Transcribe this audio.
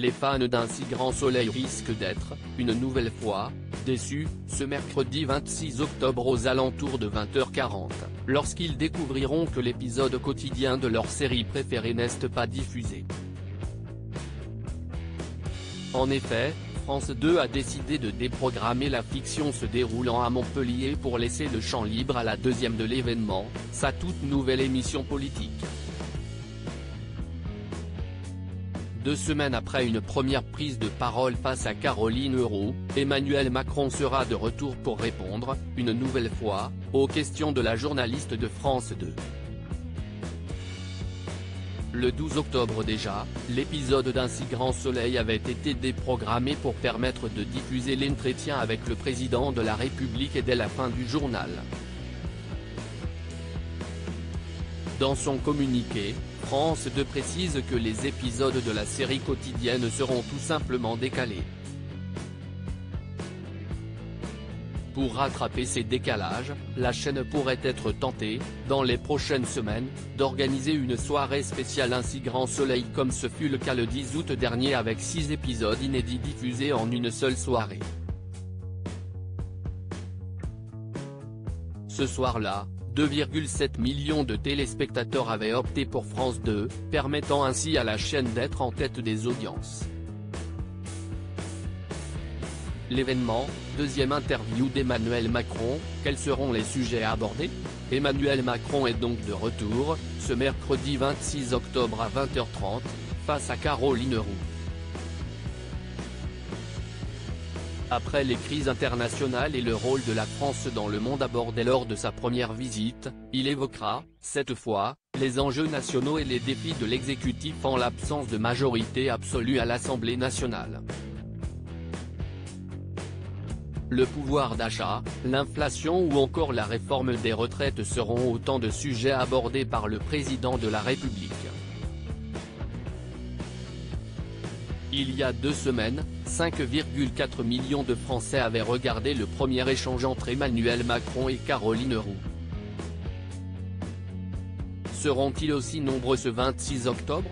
les fans d'un si grand soleil risquent d'être, une nouvelle fois, déçus, ce mercredi 26 octobre aux alentours de 20h40, lorsqu'ils découvriront que l'épisode quotidien de leur série préférée n'est pas diffusé. En effet, France 2 a décidé de déprogrammer la fiction se déroulant à Montpellier pour laisser le champ libre à la deuxième de l'événement, sa toute nouvelle émission politique. Deux semaines après une première prise de parole face à Caroline Euro, Emmanuel Macron sera de retour pour répondre, une nouvelle fois, aux questions de la journaliste de France 2. Le 12 octobre déjà, l'épisode d'un si grand soleil avait été déprogrammé pour permettre de diffuser l'entretien avec le président de la République dès la fin du journal. Dans son communiqué, France 2 précise que les épisodes de la série quotidienne seront tout simplement décalés. Pour rattraper ces décalages, la chaîne pourrait être tentée, dans les prochaines semaines, d'organiser une soirée spéciale ainsi grand soleil comme ce fut le cas le 10 août dernier avec 6 épisodes inédits diffusés en une seule soirée. Ce soir-là, 2,7 millions de téléspectateurs avaient opté pour France 2, permettant ainsi à la chaîne d'être en tête des audiences. L'événement, deuxième interview d'Emmanuel Macron, quels seront les sujets abordés? Emmanuel Macron est donc de retour, ce mercredi 26 octobre à 20h30, face à Caroline Roux. Après les crises internationales et le rôle de la France dans le monde abordé lors de sa première visite, il évoquera, cette fois, les enjeux nationaux et les défis de l'exécutif en l'absence de majorité absolue à l'Assemblée nationale le pouvoir d'achat, l'inflation ou encore la réforme des retraites seront autant de sujets abordés par le président de la République. Il y a deux semaines, 5,4 millions de Français avaient regardé le premier échange entre Emmanuel Macron et Caroline Roux. Seront-ils aussi nombreux ce 26 octobre?